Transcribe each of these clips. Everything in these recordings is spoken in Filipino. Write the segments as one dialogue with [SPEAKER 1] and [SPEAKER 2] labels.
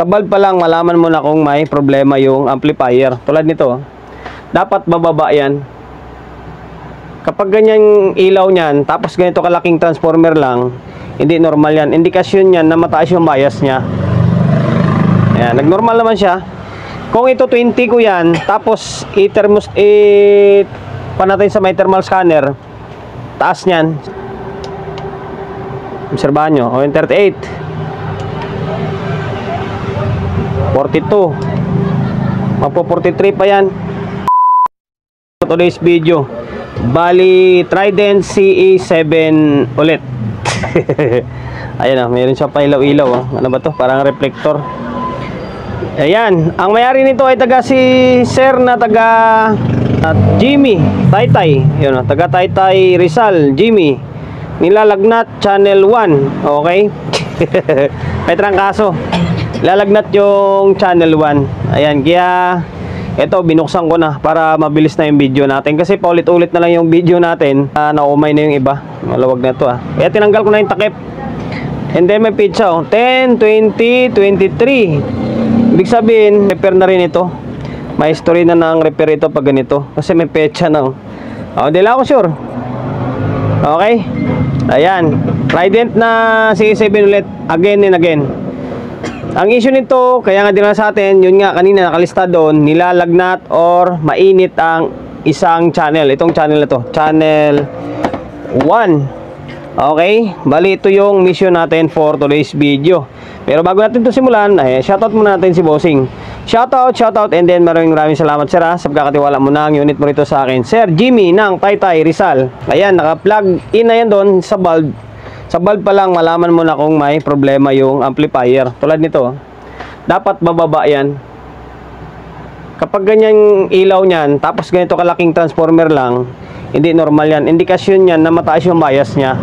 [SPEAKER 1] Sa valve pa lang, malaman mo na kung may problema yung amplifier. Tulad nito, dapat bababa yan. Kapag ganyan ilaw niyan, tapos ganito kalaking transformer lang, hindi normal yan. Indikasyon yan na mataas yung bias niya. Ayan, nagnormal naman siya. Kung ito 20 ko yan, tapos i-thermos, i pa natin sa may thermal scanner, taas niyan. Obserbahan nyo, o yung 38. 42. Mapo 43 pa yan. Today's video. Bali, Trident CE7 ulit. Ayan na, mayroon siya pa ilaw-ilaw. Oh. Ano ba to? Parang reflector. Ayan, ang mayari nito ay taga si Sir na taga at Jimmy Taytay. Yun, oh, taga Taytay Rizal, Jimmy. Nilalagnat Channel 1. Okay? May trangkaso. Lalagnat yung Channel 1. Ayan, kaya ito binuksan ko na para mabilis na yung video natin kasi paulit-ulit na lang yung video natin. Uh, naumay na yung iba. Malawag na to ah. Kaya tinanggal ko na yung takip. And then may pizza oh. 10, 20, 23. Ibig sabihin, repair na rin ito. May history na ng repair ito pag ganito. Kasi may petsa na oh. Oh, di lang ako sure. Okay? Ayan. Trident na CE7 ulit. Again and again. Ang issue nito, kaya nga dinala sa atin, yun nga kanina nakalista doon, nilalagnat or mainit ang isang channel. Itong channel na to. Channel 1. Okay? Bali, ito yung mission natin for today's video. Pero bago natin ito simulan, eh, shoutout muna natin si Bossing. Shoutout, shoutout, and then maraming maraming salamat sir sa pagkakatiwala mo na ang unit mo rito sa akin. Sir Jimmy ng Taytay Rizal. Ayan, naka-plug in na yan doon sa bulb. Sa bulb pa lang, malaman mo na kung may problema yung amplifier. Tulad nito, dapat bababa yan. Kapag ganyan ilaw niyan, tapos ganito kalaking transformer lang, hindi normal yan. Indikasyon yan na mataas yung bias niya.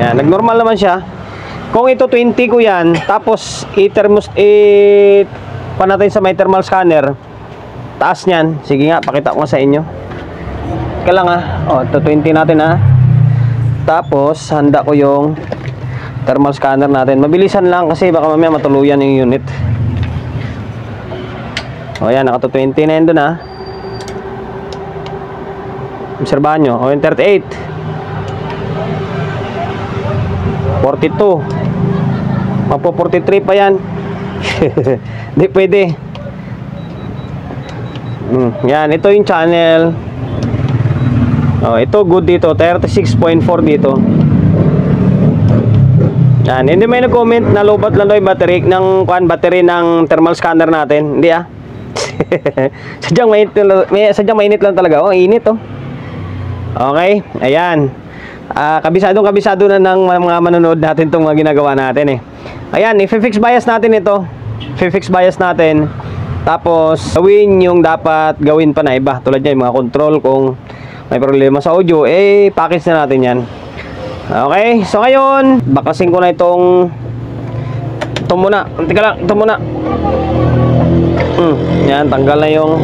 [SPEAKER 1] Ayan, nagnormal naman siya. Kung ito 20 ko yan, tapos i-thermos, i pa natin sa may thermal scanner, taas niyan. Sige nga, pakita ko sa inyo. Lang ah. O, ito 20 natin ah. Tapos, handa ko yung thermal scanner natin. Mabilisan lang kasi baka mamaya matuluyan yung unit. O yan, naka 20 na yun dun ah. Obserbahan nyo. O yung 38. 42. Mapo 43 pa yan. Hindi pwede. Mm, yan, ito yung channel. Oh, ito good dito, 36.4 dito. Yan, hindi may nag-comment na lobat lang daw yung battery ng kuan battery ng thermal scanner natin. Hindi ah. sadyang mainit, may, sadyang mainit lang talaga. Oh, init oh. Okay, ayan. Ah, kabisadong kabisado na ng mga manonood natin tong mga ginagawa natin eh. Ayan, i-fix bias natin ito. I-fix bias natin. Tapos, gawin yung dapat gawin pa na iba. Tulad niya, yung mga control kung may problema sa audio, eh, package na natin yan. Okay, so ngayon, bakasin ko na itong ito muna, tika lang, ito muna. Hmm, yan, tanggal na yung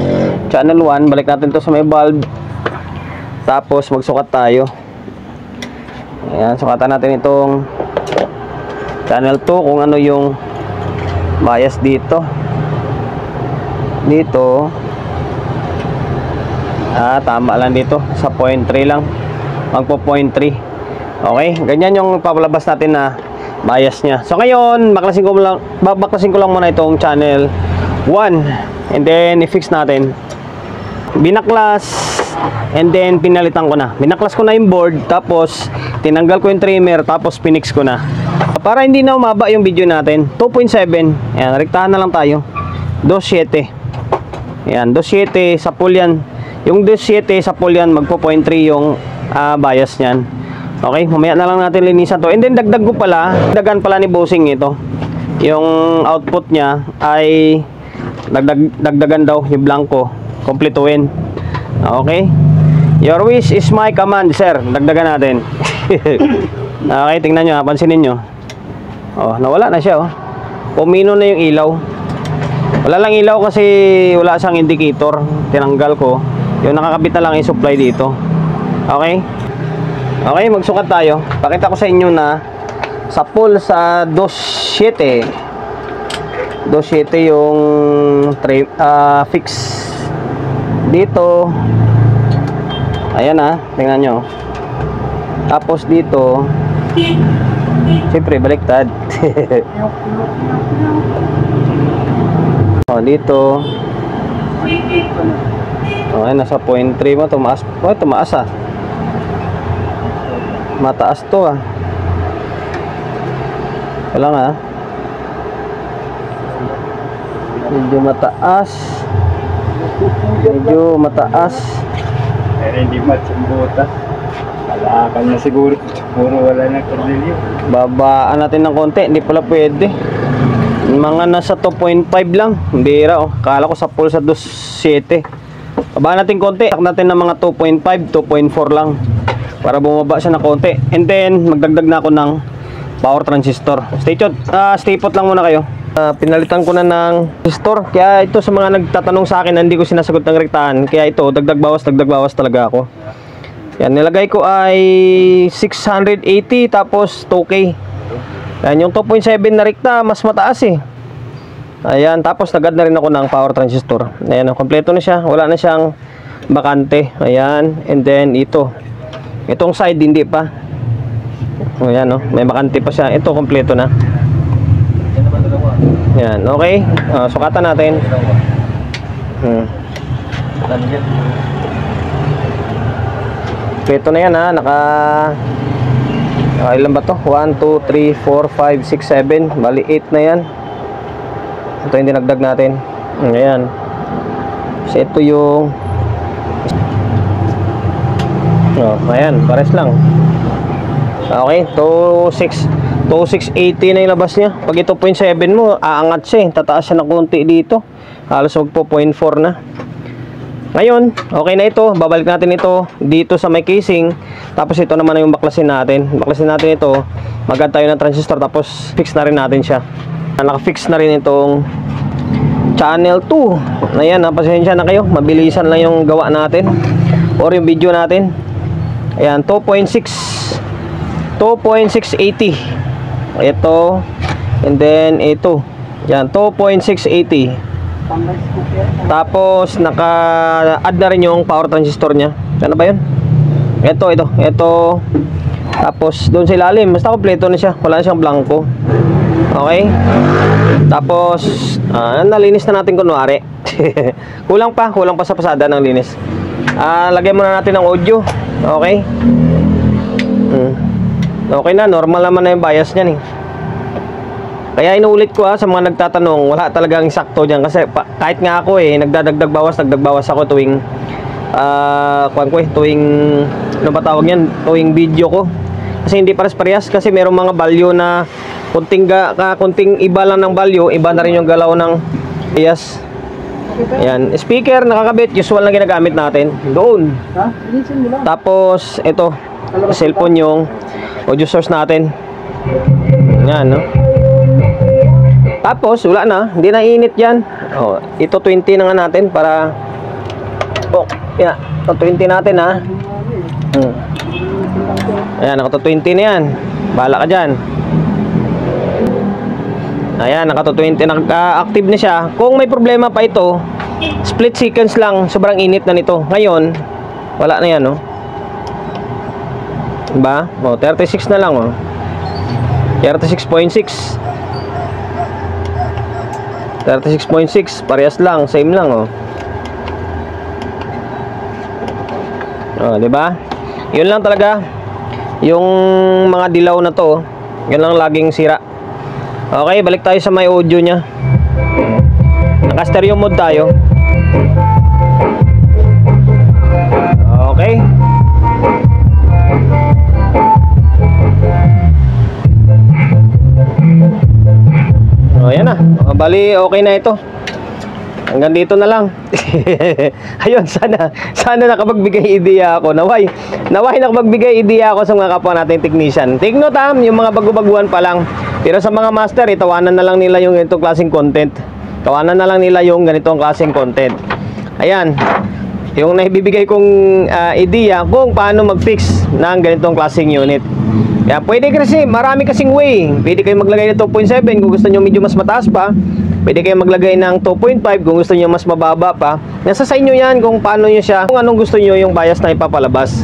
[SPEAKER 1] channel 1, balik natin to sa may bulb. Tapos magsukat tayo. Ayan, sukatan natin itong channel 2 kung ano yung bias dito. Dito ah, tama lang dito sa 0.3 lang magpo 0.3 Okay, ganyan yung papalabas natin na bias niya. So ngayon, baklasin ko lang baklasin ko lang muna itong channel 1 and then i-fix natin. Binaklas and then pinalitan ko na. Binaklas ko na yung board tapos tinanggal ko yung trimmer tapos pinix ko na. Para hindi na umaba yung video natin, 2.7. Ayan, rektahan na lang tayo. 2.7. Ayan, 2.7 sa pool yan. Yung 2.7 sa pool yan, magpo 0.3 yung uh, bias niyan. Okay, mamaya na lang natin linisan to. And then dagdag ko pala, dagan pala ni bossing ito. Yung output niya ay dagdag dagdagan daw yung blanco, kompletuhin. Okay? Your wish is my command, sir. Dagdagan natin. okay, tingnan niyo, pansinin niyo. Oh, nawala na siya oh. Pumino na yung ilaw. Wala lang ilaw kasi wala siyang indicator. Tinanggal ko. Yung nakakabit na lang yung supply dito. Okay? Okay, magsukat tayo. Pakita ko sa inyo na sa pool sa 2.7 2.7 yung trim, ah, fix. Dito. Ayan ah. Tingnan nyo. Tapos dito. Siyempre baliktad. Oh dito ayan nasa point 3 mo tumaas oh tumaas ah mataas to ah wala nga ah. medyo mataas medyo mataas
[SPEAKER 2] Pero hindi butas. Kalakan na siguro. Puro wala na Cornelio.
[SPEAKER 1] babaan natin ng konti hindi pala pwede mga nasa 2.5 lang bira oh kala ko sa pool sa 2.7 babaan natin konti. Tak natin ng mga 2.5 2.4 lang. Para bumaba siya ng konti. And then magdagdag na ako ng power transistor. Stay tuned. Ah, stay put lang muna kayo. Ah, pinalitan ko na ng transistor kaya ito sa mga nagtatanong sa akin na hindi ko sinasagot ng rektahan. Kaya ito dagdag bawas dagdag bawas talaga ako. Yan, nilagay ko ay 680 tapos 2K. Yan, yung 2.7 na rekta, mas mataas eh. Ayan, tapos nagad na rin ako ng power transistor. Ayan, kompleto na siya. Wala na siyang bakante. Ayan, and then ito. Itong side, hindi pa. Ayan, no? may bakante pa siya. Ito, kompleto na. Ayan, okay. Ah, sukatan natin. Hmm. Kompleto na yan ha, naka naka ilan ba to? 1, 2, 3, 4, 5, 6, 7 Bali 8 na yan Ito yung dinagdag natin Ayan So ito yung Oh, ayan, pares lang Okay, 26 2680 na yung labas niya Pag ito 0.7 mo, aangat siya eh Tataas siya ng konti dito Halos magpo 0.4 na ngayon, okay na ito. Babalik natin ito dito sa may casing. Tapos ito naman yung baklasin natin. Baklasin natin ito. Magad tayo ng transistor tapos fix na rin natin siya. Naka-fix na rin itong channel 2. Ayan, ha, pasensya na kayo. Mabilisan lang yung gawa natin. Or yung video natin. Ayan, 2.6 2.680 Ito And then ito Yan, 2.680 tapos naka-add na rin yung power transistor niya. Ano ba 'yun? Ito, ito, ito. Tapos doon sa ilalim, basta kompleto na siya. Wala na siyang blanco. Okay? Tapos ah, nalinis na natin kunwari. kulang pa, kulang pa sa pasada ng linis. Ah, lagyan muna natin ng audio. Okay? Hmm. Okay na, normal naman na yung bias niyan eh. Kaya inuulit ko ha, sa mga nagtatanong, wala talagang sakto diyan kasi pa, kahit nga ako eh, nagdadagdag bawas, nagdagdag bawas ako tuwing ah, kuwan ko eh, tuwing ano ba tawag yan, tuwing video ko. Kasi hindi pares parehas kasi merong mga value na kunting ga, ka, kunting iba lang ng value, iba na rin yung galaw ng yes. Ayan, speaker nakakabit, usual na ginagamit natin. Doon. Tapos ito, cellphone yung audio source natin. Yan, no? Tapos, wala na. Hindi na init yan. Oh, ito 20 na nga natin para... Oh, yeah. Ito 20 natin, ha? Hmm. Ayan, naka 20 na yan. Bahala ka dyan. Ayan, naka 20. Naka-active na siya. Kung may problema pa ito, split seconds lang. Sobrang init na nito. Ngayon, wala na yan, no? Diba? Oh, 36 na lang, oh. 36.6 36.6 parehas lang same lang oh oh di ba yun lang talaga yung mga dilaw na to oh. yun lang laging sira okay balik tayo sa may audio nya naka stereo mode tayo okay Oh, ayan na. Bali, okay na ito. Hanggang dito na lang. Ayun, sana sana nakapagbigay ideya ako. Naway, naway nakapagbigay ideya ako sa mga kapwa nating technician. Take note ha, yung mga bago-baguhan pa lang. Pero sa mga master, itawanan na lang nila yung ganitong klaseng content. Tawanan na lang nila yung ganitong klaseng content. Ayan. Yung naibibigay kong ah, ideya kung paano mag-fix ng ganitong klaseng unit. Kaya pwede kasi, marami kasing way. Pwede kayo maglagay ng 2.7 kung gusto nyo medyo mas mataas pa. Pwede kayo maglagay ng 2.5 kung gusto niyo mas mababa pa. Nasa sa inyo yan kung paano niyo siya, kung anong gusto niyo yung bias na ipapalabas.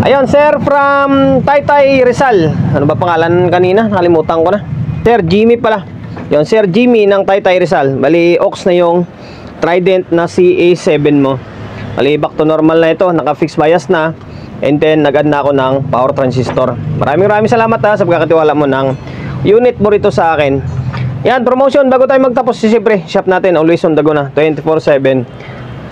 [SPEAKER 1] Ayun, sir from Taytay Rizal. Ano ba pangalan kanina? Nakalimutan ko na. Sir Jimmy pala. Yun, Sir Jimmy ng Taytay Rizal. Bali, ox na yung Trident na CA7 mo. Bali, back to normal na ito. Naka-fix bias na. And then, nag-add na ako ng power transistor. Maraming maraming salamat ha sa pagkakatiwala mo ng unit mo rito sa akin. Yan, promotion. Bago tayo magtapos, siyempre, shop natin. Always on the go na. 24-7.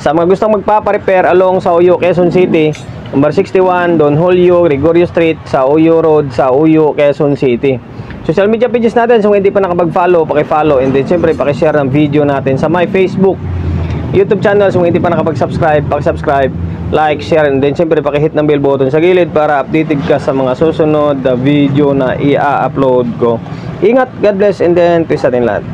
[SPEAKER 1] Sa mga gustong magpapa-repair along sa Uyo, Quezon City, number 61, Don Julio, Gregorio Street, sa Uyo Road, sa Uyo, Quezon City. Social media pages natin, so hindi pa nakapag-follow, paki-follow, and then syempre paki-share ng video natin sa my Facebook, YouTube channel, so hindi pa nakapag-subscribe, paki-subscribe, like, share, and then syempre paki-hit ng bell button sa gilid para updated ka sa mga susunod na video na i-upload ko. Ingat, God bless, and then peace natin lahat.